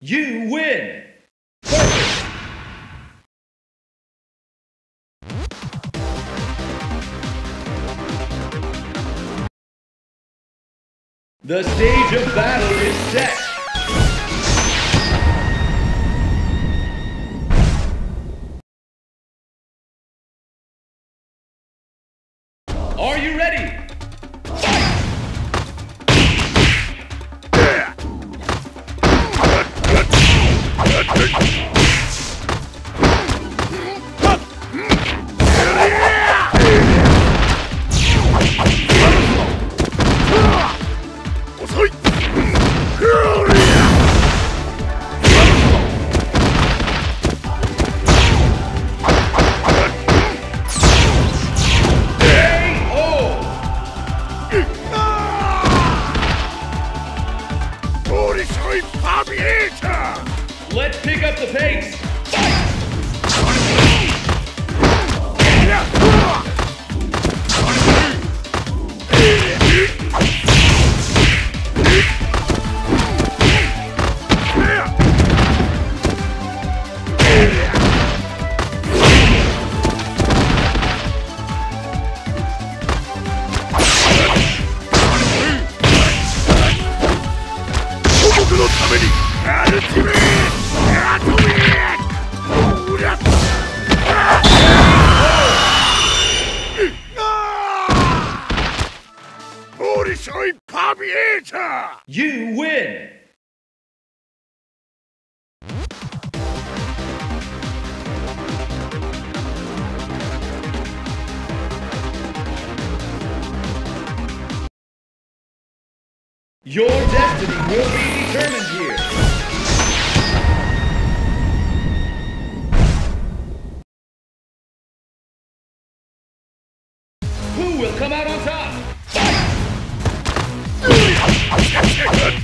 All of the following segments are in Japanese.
You win! The stage of battle is set! のためにアルティメアトミックオーラボリショイパビエーター You win! Your destiny will be determined here. Who will come out on top?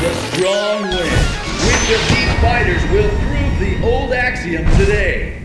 the strong win. Which of these fighters will prove the old axiom today?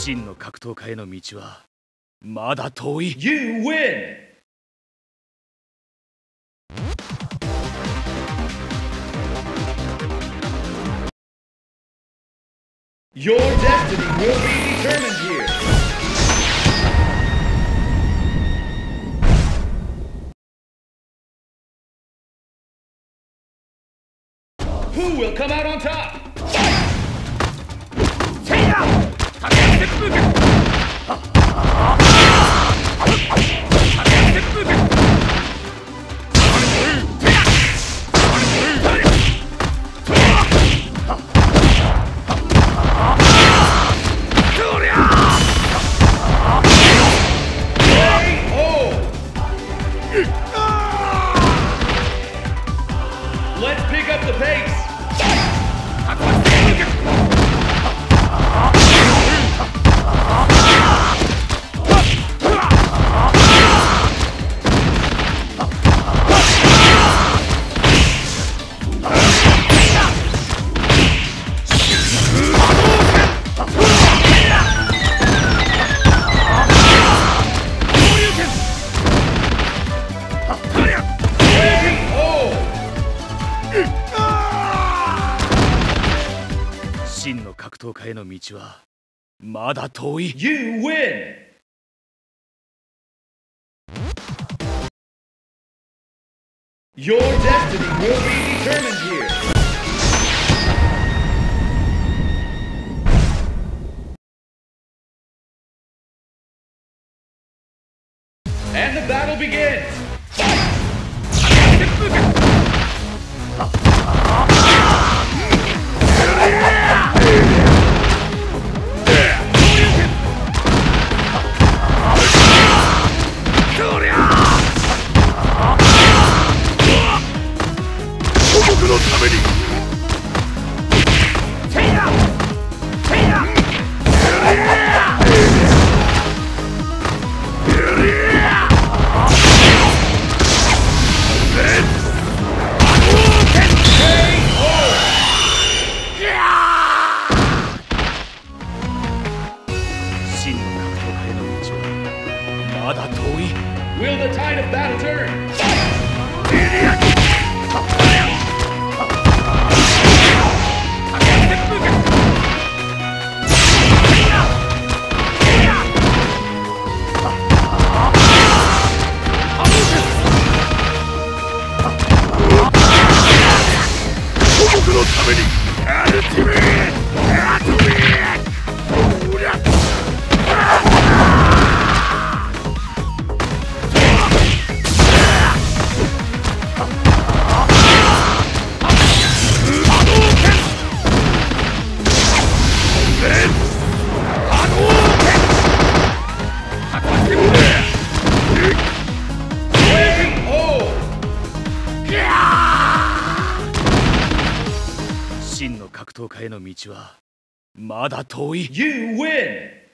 真の格闘家への道はまだ遠い You win! Your destiny will be determined here. Who will come out on top? Up the pace. 格闘家への道はまだ遠い You win! Your destiny 真の格闘家への道はまだ遠い You win!